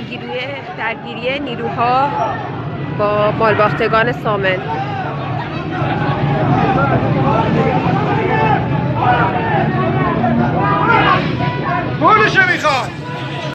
درگیری درگیری نیروها با مالباختگان سامن. پولشو می‌خواد.